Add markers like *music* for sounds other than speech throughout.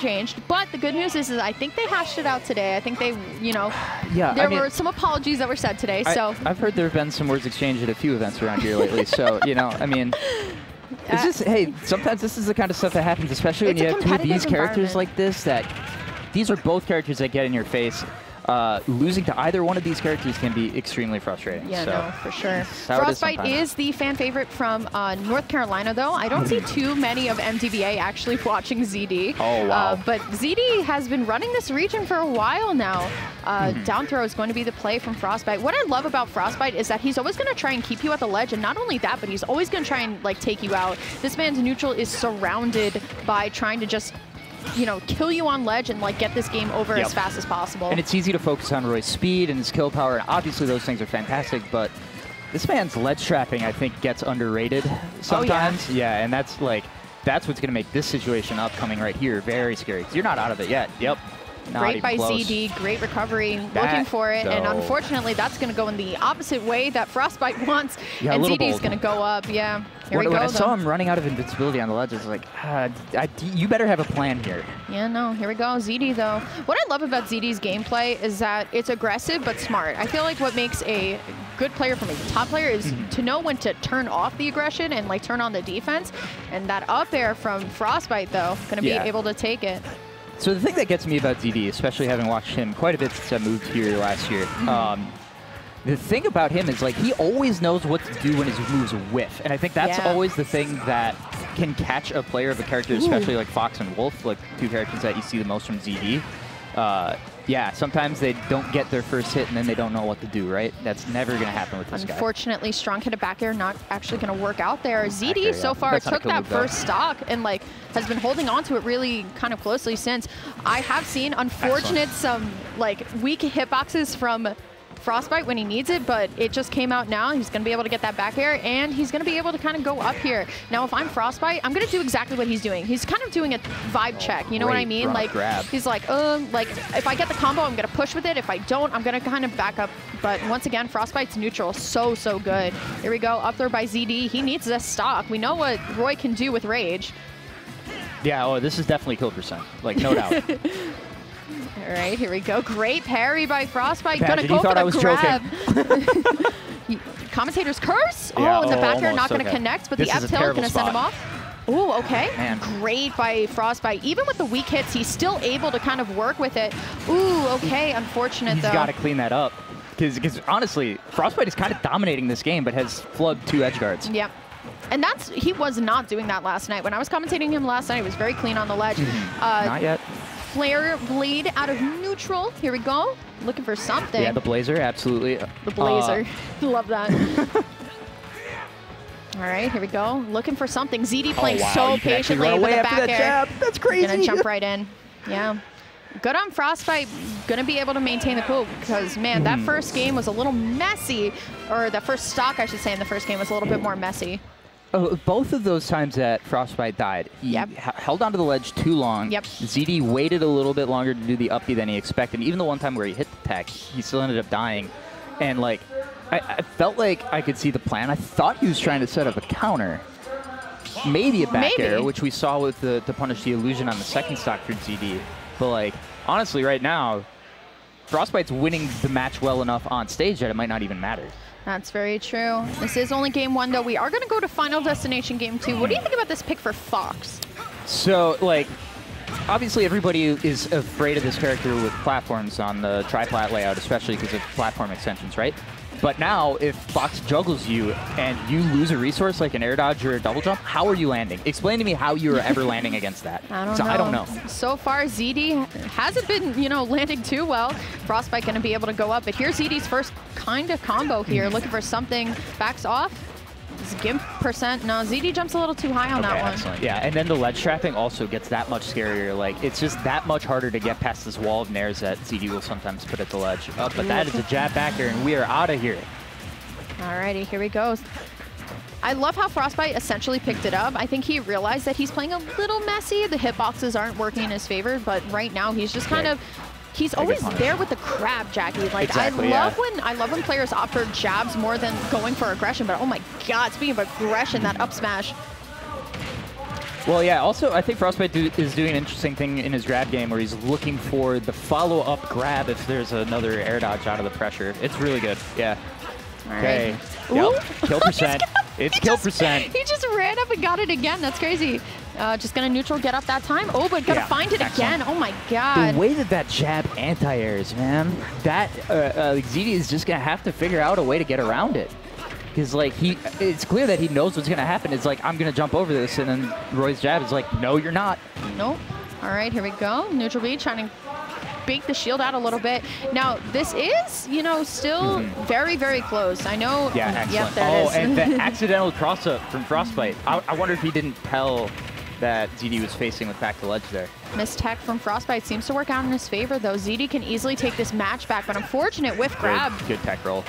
changed. But the good news is, is I think they hashed it out today. I think they, you know, Yeah, I there mean- were some apologies that were said today. So I, have heard there have been some words exchanged at a few events around here lately. So you know, I mean, *laughs* it's just hey. Sometimes this is the kind of stuff that happens, especially when you have two of these characters like this. That these are both characters that get in your face. Uh, losing to either one of these characters can be extremely frustrating. Yeah, so. no, for sure. that's how it is Frostbyte sometimes. is the fan favorite from uh, North Carolina, though. I don't see *laughs* too many of MDVA actually *laughs* watching ZD. Oh, wow. Uh, but ZD has been running this region for a while now. Uh, Mm-hmm. Down throw is going to be the play from Frostbyte. What I love about Frostbyte is that he's always going to try and keep you at the ledge, and not only that, but he's always going to try and like take you out. This man's neutral is surrounded by trying to just, you know, kill you on ledge and like get this game over Yep. as fast as possible. And it's easy to focus on Roy's speed and his kill power, and obviously those things are fantastic, but this man's ledge trapping, I think, gets underrated oh, sometimes. yeah. and that's like, that's what's going to make this situation upcoming right here very scary. you're not out of it yet. Yep. Not Great by close. ZD, great recovery, That, looking for it, and unfortunately that's going to go in the opposite way that Frostbyte *laughs* wants, Yeah, and ZD's going to go up, yeah. Here When, we when go, I saw him running out of invincibility on the ledge, I was like, ah, I, you better have a plan here. Yeah, no, here we go, ZD though. What I love about ZD's gameplay is that it's aggressive but smart. I feel like what makes a good player from a top player is Mm-hmm. to know when to turn off the aggression and like turn on the defense, and that up air from Frostbyte though, going to be Yeah. able to take it. So the thing that gets me about ZD, especially having watched him quite a bit since I moved here last year, Mm-hmm. um, the thing about him is like he always knows what to do when his moves whiff, and I think that's Yeah. always the thing that can catch a player of a character, especially like Fox and Wolf, like two characters that you see the most from ZD. Uh, yeah, sometimes they don't get their first hit and then they don't know what to do, right? That's never going to happen with this guy. Unfortunately, strong hit a back air not actually going to work out there. ZD air, so yeah. far That's took that though. first stock and like has been holding on to it really kind of closely since. I have seen unfortunate some like weak hitboxes from Frostbyte when he needs it, but it just came out now. He's going to be able to get that back air, and he's going to be able to kind of go up here. Now, if I'm Frostbyte, I'm going to do exactly what he's doing. He's kind of doing a vibe check. You know what I mean? Like grab. he's like, um, like if I get the combo, I'm going to push with it. If I don't, I'm going to kind of back up. But once again, Frostbyte's neutral, so so good. Here we go, up there by ZD. He needs this stock. We know what Roy can do with Rage. Yeah, oh, this is definitely kill percent, like no doubt. *laughs* All right, here we go. Great parry by Frostbyte. Imagine gonna go thought for I the was grab. He- *laughs* *laughs* Commentator's curse. Yeah, oh, and the oh, back air not going to okay. connect, but This the is a F tilt terrible going to send him off. Ooh, okay. Man. Great by Frostbyte. Even with the weak hits, he's still able to kind of work with it. Ooh, okay. Unfortunate He's though. got to clean that up. Because honestly, Frostbyte is kind of dominating this game, but has flubbed two edge guards. Yep. And that's he was not doing that last night. When I was commentating him last night, he was very clean on the ledge. Uh, Mm-hmm. Not yet. Flare blade out of neutral. Here we go. Looking for something. Yeah, the Blazer, absolutely. The blazer. Uh, *laughs* Love that. *laughs* All right, here we go. Looking for something. ZD playing oh, wow, so you can actually patiently with the back that air. jab. That's crazy. Gonna jump right in. Yeah. Good on Frostbyte. Gonna be able to maintain the cool because man, that Hmm. first game was a little messy, or the first stock I should say in the first game was a little bit more messy. Oh, both of those times that Frostbyte died, he Yep. held onto the ledge too long. Yep. ZD waited a little bit longer to do the uppy than he expected. Even the one time where he hit the tech, he still ended up dying. And like, I, I felt like I could see the plan. I thought he was trying to set up a counter. Maybe a back Maybe. air, which we saw with the to punish the illusion on the second stock for ZD. But like, honestly, right now, Frostbyte's winning the match well enough on stage that it might not even matter. That's very true. This is only game one though. We are gonna go to Final Destination game two. What do you think about this pick for Fox? So, like, obviously everybody is afraid of this character with platforms on the tri-plat layout, especially because of platform extensions, right? But now, if Fox juggles you and you lose a resource like an air dodge or a double jump, how are you landing? Explain to me how you are ever landing against that. I don't So know. I don't know. So far, ZD hasn't been, you know, landing too well. Frostbyte going to be able to go up, but here's ZD's first kind of combo here, Mm-hmm. looking for something. Backs off. This Gimp percent. No, ZD jumps a little too high on Okay, that one. excellent. Yeah, and then the ledge trapping also gets that much scarier. Like, it's just that much harder to get past this wall of nairs that ZD will sometimes put at the ledge. Uh, but that is a jab back here, and we are out of here. Alrighty, here we go. I love how Frostbyte essentially picked it up. I think he realized that he's playing a little messy. The hitboxes aren't working in his favor, but right now he's just kind Right. of he's always there with the crab, Jackie. Like Exactly, I love yeah. when I love when players opt for jabs more than going for aggression. But oh my God, speaking of aggression, that up smash. Well, yeah. Also, I think Frostbyte do, is doing an interesting thing in his grab game where he's looking for the follow-up grab if there's another air dodge out of the pressure. It's really good. Yeah. All Okay. right. Yep. Kill *laughs* percent. It's He kill just- percent. *laughs* He just ran up and got it again. That's crazy. Uh, just gonna neutral get up that time. Oh, but gonna Yeah, find it excellent. again. Oh my god. The way that that jab anti-airs, man, that uh, uh, ZD is just gonna have to figure out a way to get around it. Because like he, it's clear that he knows what's gonna happen. It's like I'm gonna jump over this, and then Roy's jab is like, no, you're not. Nope. All right, here we go. Neutral B trying to bake the shield out a little bit. Now, this is, you know, still mm-hmm. very, very close. I know. Yeah, mm, excellent. Yep, oh, and the *laughs* accidental cross up from Frostbyte. I, I wonder if he didn't tell that ZD was facing with back to ledge there. Miss tech from Frostbyte seems to work out in his favor, though. ZD can easily take this match back, but unfortunate whiff Good- grab. Good, tech roll.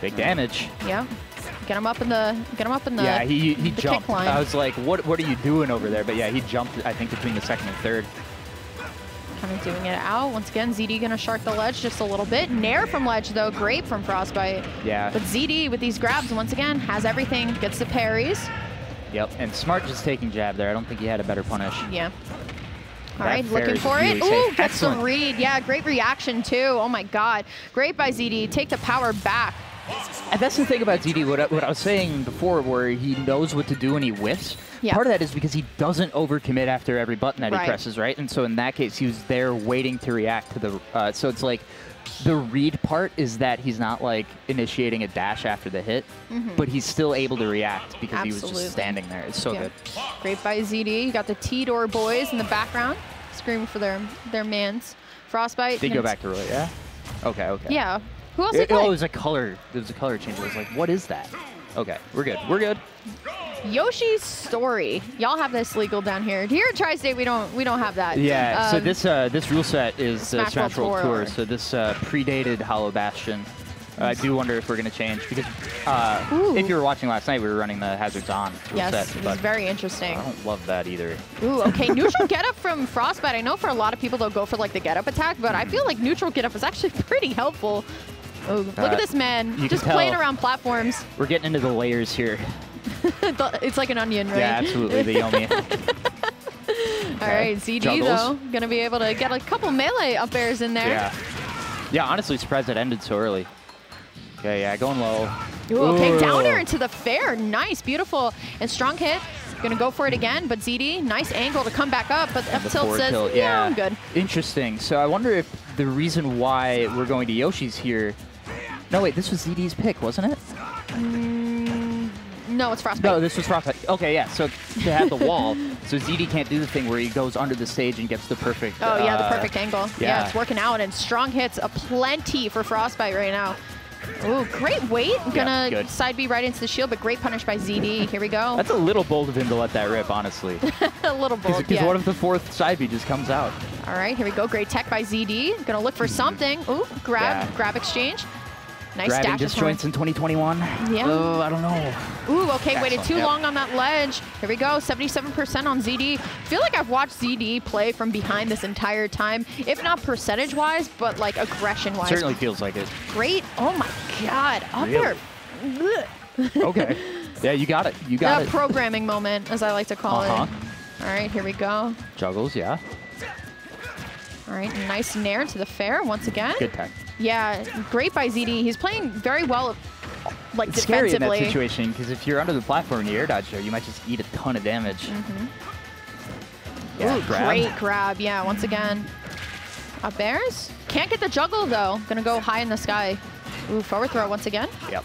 Big damage. Yeah. Get him up in the get him up in the yeah, he, he jumped. I was like, what what are you doing over there? But yeah, he jumped, I think, between the second and third. Kind of doing it out. Once again, ZD gonna shark the ledge just a little bit. Nair from ledge though, great from Frostbyte. Yeah. But ZD with these grabs once again has everything, gets the parries. Yep. And Smart just taking jab there. I don't think he had a better punish. Yeah. All That right, looking for really it. safe. Ooh, gets Excellent. the read. Yeah, great reaction too. Oh my god. Great by ZD. Take the power back. And that's the thing about ZD, what I, what I was saying before, where he knows what to do and he whiffs. Yeah. Part of that is because he doesn't overcommit after every button that Right. he presses, right? And so in that case, he was there waiting to react to the. Uh, so it's like the read part is that he's not like initiating a dash after the hit, but he's still able to react because he was. Just standing there. It's so Yeah. good. Great by ZD. You got the T-Door boys in the background screaming for their their mans. Frostbyte. Did go back to Roy, yeah? Okay, okay. Yeah. Who else It, oh, it was a color. It was a color change. I was like, what is that? Okay, we're good. We're good. Yoshi's story. Y'all have this legal down here. Here at Tri-State, we don't we don't have that. Yeah, so Um, this uh, this rule set is uh, Smash Smash World World Tour. Tour. So this uh, predated Hollow Bastion. Uh, I do wonder if we're going to change because uh, if you were watching last night, we were running the Hazards on Yes, set, it was very interesting. I don't love that either. Ooh, okay. *laughs* Neutral get up from Frostbyte. I know for a lot of people they'll go for like the get up attack, but I feel like neutral get up is actually *laughs* pretty helpful. Oh, look Uh, at this man, just playing around platforms. We're getting into the layers here. *laughs* it's like an onion, right? Yeah, absolutely. The Yomi. *laughs* All right, ZD Juggles. though, gonna be able to get a couple melee up airs in there. yeah. Yeah, honestly, surprised it ended so early. Okay, yeah, going low. Ooh, okay, Ooh. down air into the fair. Nice, beautiful, and strong hit. Gonna go for it again, but ZD, nice angle to come back up, but up tilt says, tilt, yeah, I'm good. Interesting. So I wonder if the reason why we're going to Yoshi's here. No, wait, this was ZD's pick, wasn't it? Mm, no, it's Frostbyte. No, this was Frostbyte. Okay, yeah. So to have the wall, so ZD can't do the thing where he goes under the stage and gets the perfect. Oh yeah, the uh, perfect angle. Yeah. yeah. it's working out, and strong hits a plenty for Frostbyte right now. Ooh, great weight. Gonna good. side B right into the shield, but great punish by ZD. Here we go. That's a little bold of him to let that rip, honestly. *laughs* a little bold. Because Yeah. what if the fourth side B just comes out? All right, here we go. Great tech by ZD. Gonna look for hmm. something. Ooh, grab, Yeah. grab exchange. Nice Grabbing dash. disjoints in 2021? Yeah. Oh, I don't know. Ooh, okay, waited too yep. long on that ledge. Here we go, 77% on ZD. feel like I've watched ZD play from behind this entire time, if not percentage-wise, but like aggression-wise. Certainly feels like it. Great. Oh my God, up Really? there. *laughs* Okay. yeah, you got it. You got The it. programming moment, as I like to call Uh-huh. it. All right, here we go. Juggles, yeah. All right, nice nair to the fair once again. Good tech. Yeah, great by ZD. He's playing very well, like It's scary in that situation because if you're under the platform and you air dodge there, you might just eat a ton of damage. Mm-hmm. Yeah, Ooh, grab. great grab. Yeah, once again. Up bears. Can't get the juggle though. Gonna go high in the sky. Ooh, forward throw once again. Yep.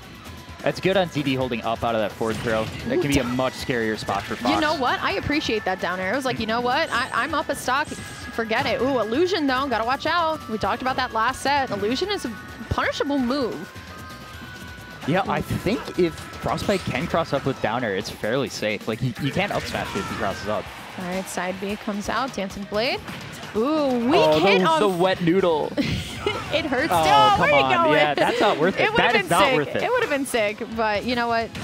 That's good on ZD holding up out of that forward throw. That can be a much scarier spot for Fox. You know what? I appreciate that down air. I was like, you know what? I, I'm up a stock. Forget it. Ooh, illusion though. Gotta watch out. We talked about that last set. Illusion is a punishable move. Yeah, I think if Frostbyte can cross up with Downer, it's fairly safe. Like, you, you can't up smash it if he crosses up. All right, side B comes out. Dancing blade. Ooh, weak oh, hit the, on the wet noodle. *laughs* It hurts. Oh, Oh, come where are you on. going? Yeah, that's not worth *laughs* it. It would That have is been not sick. worth it. It would have been sick, but you know what? *laughs*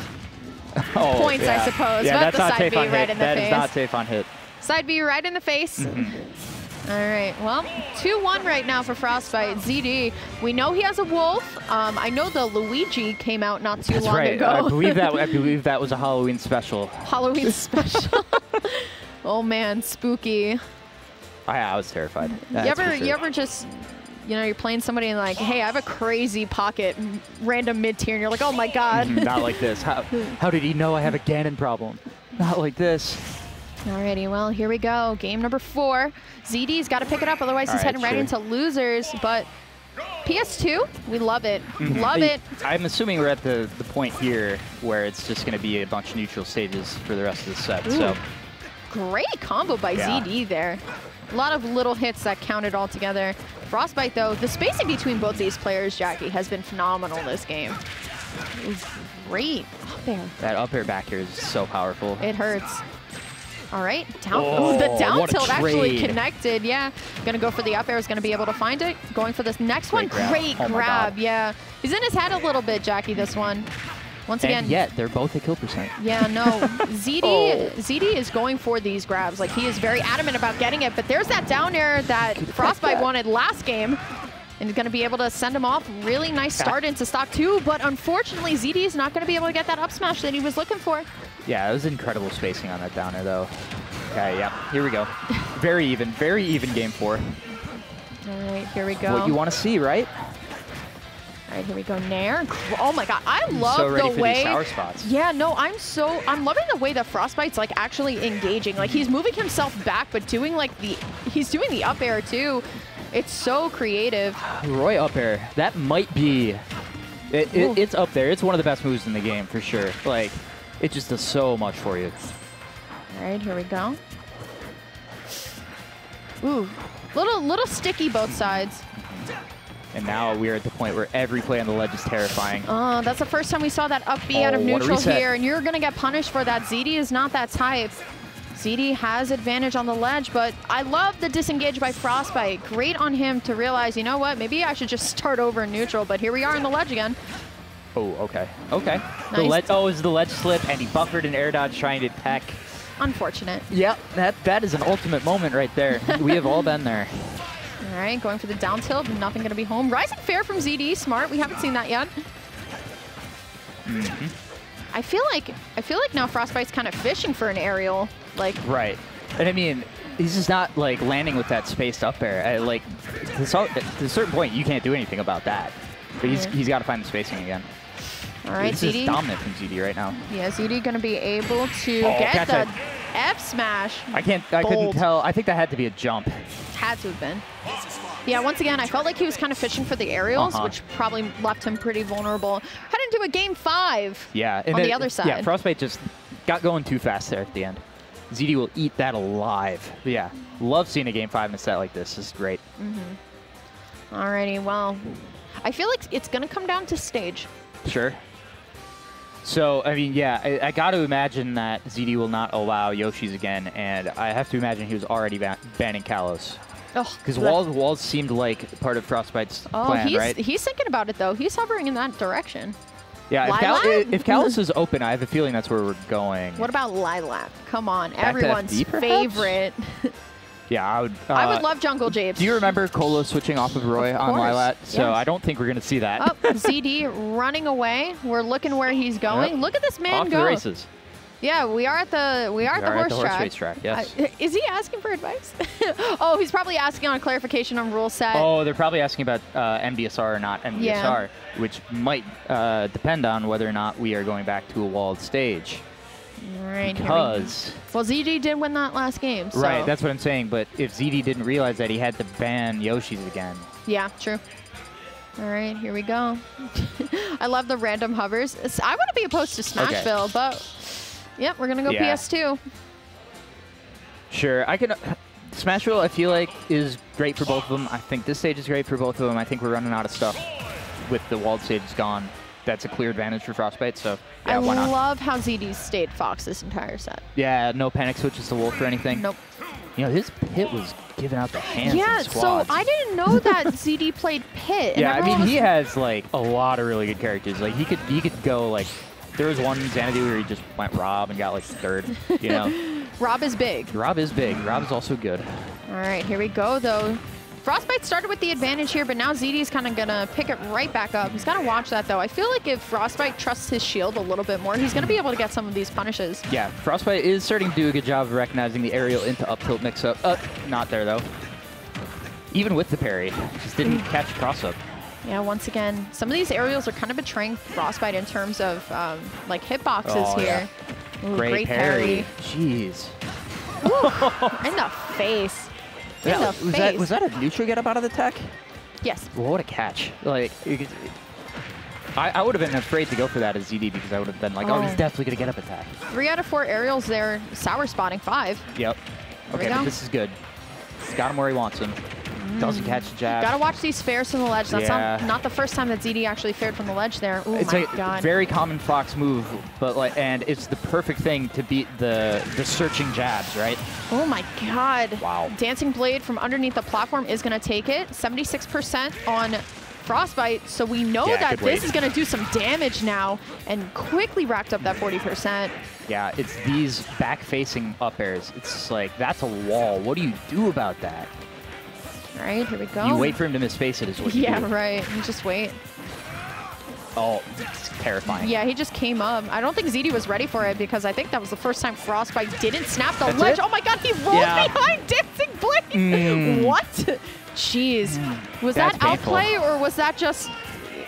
Oh, Points, I suppose, Yeah, but that's the not side safe B on right hit. in the That is face. not safe on hit. Side B right in the face. Mm-hmm. All right, well, 2-1 right now for Frostbyte. ZD, we know he has a wolf. Um, I know the Luigi came out not too That's long right. ago. I believe that. I *laughs* believe that was a Halloween special. Halloween *laughs* special. *laughs* oh man, spooky. I, I was terrified. you That's for ever sure. you ever just you know you're playing somebody and like, hey, I have a crazy pocket, random mid tier, and you're like, oh my god. Not like this. How, how did he know I have a Ganon problem? Not like this. Alrighty, well here we go. Game number four. ZD's got to pick it up, otherwise he's Alright, heading right into losers. But PS2, we love it, *laughs* Mm-hmm. love it. I'm assuming we're at the, the point here where it's just going to be a bunch of neutral stages for the rest of the set. So Great combo by Yeah. ZD there. A lot of little hits that counted all together. Frostbyte, though, the spacing between both these players, Jackie, has been phenomenal this game. Great up there. that up air back here is so powerful. It hurts. All right, down. Oh, the down tilt actually connected. Yeah, gonna go for the up air. Is gonna be able to find it. Going for this next one. Great grab. Great Oh grab. Yeah, he's in his head a little bit, Jackie. This one. Once again, and yet, they're both a kill percent. yeah, no. *laughs* ZD Oh. ZD is going for these grabs. Like he is very adamant about getting it. But there's that down air that Frostbyte wanted last game. And he's going to be able to send him off. Really nice start into stock two. But unfortunately, ZD is not going to be able to get that up smash that he was looking for. Yeah, it was incredible spacing on that downer, though. Okay, yeah, here we go. *laughs* Very even, very even game four. All right, here we go. What you want to see, right? All right, here we go. Nair. Oh my god, I love so ready the for way. these sour spots. Yeah, no, I'm so I'm loving the way that Frostbyte's like actually engaging. Like he's moving himself back, but doing like the he's doing the up air too. It's so creative. Roy up air, that might be. It, it, it's up there. It's one of the best moves in the game for sure. Like, it just does so much for you. All right, here we go. Ooh, little little sticky both sides. Mm-hmm. And now we're at the point where every play on the ledge is terrifying. Oh, that's the first time we saw that up B out of Oh, neutral here, and you're gonna get punished for that. ZD is not that type. ZD has advantage on the ledge, but I love the disengage by Frostbyte. Great on him to realize, you know what, maybe I should just start over in neutral, but here we are in the ledge again. Oh, okay. Okay. The ledge, oh, is the ledge slip, and he buffered an air dodge trying to tech. Unfortunate. Yep, that that is an ultimate moment right there. *laughs* we have all been there. All right, going for the down tilt, nothing gonna be home. Rising fair from ZD, smart. We haven't seen that yet. Mm-hmm. I feel like I feel like now Frostbyte's kind of fishing for an aerial. Like, Right. And I mean, he's just not like landing with that spaced up air. Uh, like to, so, to a certain point, you can't do anything about that. But he's, Yeah. he's got to find the spacing again. all right, this is dominant from ZD right now. Yeah, ZD gonna be able to Oh, get the it. F smash. I can't. I couldn't tell. I think that had to be a jump. Had to have been. Yeah, once again, I felt like he was kind of fishing for the aerials, Uh-huh. which probably left him pretty vulnerable. Head into a game five. Yeah. On the it- other side. Yeah. Frostbyte just got going too fast there at the end. ZD will eat that alive. But yeah. Love seeing a game five in a set like this. This is great. Mm-hmm. Alrighty, well, I feel like it's gonna come down to stage. Sure. So, I mean, yeah, I, I got to imagine that ZD will not allow Yoshi's again, and I have to imagine he was already ban- banning Kalos. Oh, Because bleh. Walls, Walls seemed like part of Frostbyte's Oh, plan, he's right? he's thinking about it though. He's hovering in that direction. Yeah, if, Cal- if Kalos is open, I have a feeling that's where we're going. What about Lylat? Come on, to everyone's favorite. *laughs* Yeah, I would. Uh, I would love Jungle Japes. Do you remember Kola switching off of Roy Of on Lylat? So yes. I don't think we're going to see that. Oh, ZD running away. We're looking where he's *laughs* going. Yep. Look at this man off go. the races. Yeah, we are at the we are at the are horse at the horse track. racetrack, yes. Uh, is he asking for advice? *laughs* oh, he's probably asking on a clarification on rule set. Oh, they're probably asking about uh, MDSR or not MDSR, Yeah. which might uh, depend on whether or not we are going back to a walled stage. Right. we. Because, well, ZD did win that last game. So. right, that's what I'm saying. But if ZD didn't realize that he had to ban Yoshi's again, Yeah, true. All right, here we go. *laughs* I love the random hovers. I want to be opposed to Smashville, but yep, we're gonna go Yeah. PS2. sure, I can. *sighs* Smashville, I feel like, is great for both of them. I think this stage is great for both of them. I think we're running out of stuff with the walled stages gone. That's a clear advantage for Frostbyte, so yeah, I why not? love how ZD stayed Fox this entire set. Yeah, no panic switches to Wolf or anything. Nope. You know, his pit was giving out the hands yeah, so. I didn't know that *laughs* ZD played Pit. Yeah, I mean, he has like a lot of really good characters. Like he could, he could go like. There was one Xanadu where he just went Rob and got like third. You know, *laughs* Rob is big. Rob is big. Rob is also good. All right, here we go though. Frostbyte started with the advantage here, but now ZD's kind of going to pick it right back up. He's got to watch that, though. I feel like if Frostbyte trusts his shield a little bit more, he's going to be able to get some of these punishes. Yeah, Frostbyte is starting to do a good job of recognizing the aerial into up tilt mix up. Uh, not there, though. Even with the parry, just didn't catch cross up. Yeah, once again, some of these aerials are kind of betraying Frostbyte in terms of um, like hitboxes Oh, here. Ooh, Great, parry. Jeez. In the *laughs* face. In Yeah, the was face. that was that a neutral get up out of the tech? Yes. What a catch! Like, I, I would have been afraid to go for that as ZD because I would have been like, oh, he's Oh. definitely gonna get up attack. Three out of four aerials there. Sour spotting five. Yep. we Okay, but this is good. He's got him where he wants him. Doesn't catch the jab. Gotta watch these fares from the ledge. That's not, Yeah. not the first time that ZD actually fared from the ledge there. Oh it's my a god. very common Fox move, but like, and it's the perfect thing to beat the the searching jabs, right? oh my god. Wow. Dancing Blade from underneath the platform is gonna take it. 76% on Frostbyte, so we know Yeah, that this wait. is gonna do some damage now and quickly racked up that 40%. Yeah, it's these back-facing up airs. It's just like that's a wall. What do you do about that? All right, here we go. You wait for him to misface it, is what Yeah, right. You just wait. Oh, it's terrifying. Yeah, he just came up. I don't think ZD was ready for it because I think that was the first time Frostbyte didn't snap the That's ledge. it? Oh my god, he rolled Yeah. behind Dancing Blade. Mm. *laughs* What? Jeez. Was That's that painful. outplay or was that just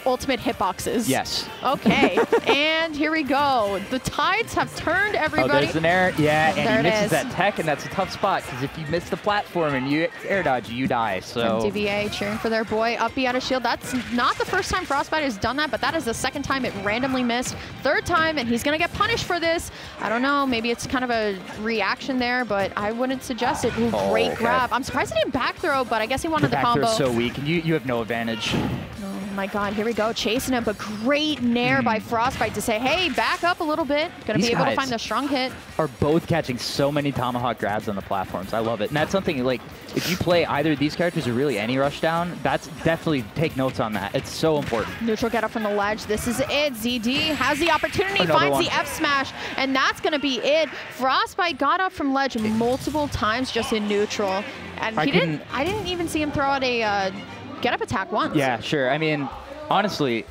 ultimate hitboxes? Yes. Okay, *laughs* and here we go. The tides have turned everybody. Oh, there's an air. Yeah, There and he misses is. that tech, and that's a tough spot because if you miss the platform and you air dodge, you die. So From DBA cheering for their boy. Up B out of shield. That's not the first time Frostbyte has done that, but that is the second time it randomly missed. Third time, and he's going to get punished for this. I don't know. Maybe it's kind of a reaction there, but I wouldn't suggest it. Ooh, Oh, great okay. grab. I'm surprised he didn't back throw, but I guess he wanted the, back combo. so weak, and you you have no advantage. oh my god, here we go. Chasing him, but great nair by Frostbyte to say, hey, back up a little bit. Going to Hmm. These be able to find the strong hit. Are both catching so many tomahawk grabs on the platforms. I love it, and that's something like if you play either of these characters or really any rushdown, that's definitely take notes on that. It's so important. Neutral get up from the ledge. This is it. ZD has the opportunity, Another finds one. the F smash, and that's going to be it. Frostbyte got up from ledge multiple times just in neutral, and I he didn't. I didn't even see him throw out a uh, get up attack once. Yeah, sure. I mean, honestly,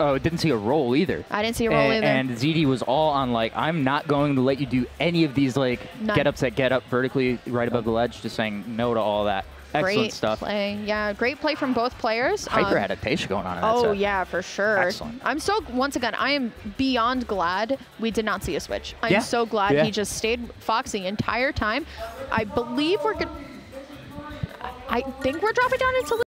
oh, didn't see a roll either. I didn't see a roll and, either. And ZD was all on like, I'm not going to let you do any of these like None. get ups that get up vertically right above the ledge. Just saying no to all that. Excellent great stuff. play. Yeah, great play from both players. Hyper Um, had a pace going on in that Oh set. yeah, for sure. Excellent. I'm so once again, I am beyond glad we did not see a switch. I'm Yeah. so glad Yeah. he just stayed Fox the entire time. I believe we're good. I think we're dropping down into